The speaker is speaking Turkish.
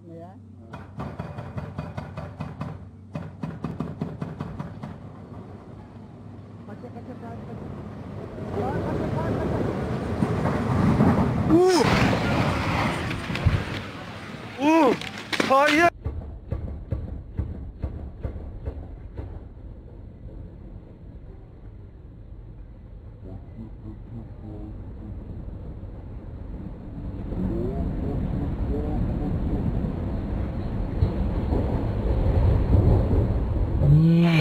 etmeye. Kaça kaça kaça kaça. Uuu! Uuu! Hayır! Yeah.